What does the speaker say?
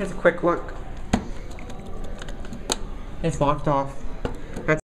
Here's a quick look. It's locked off.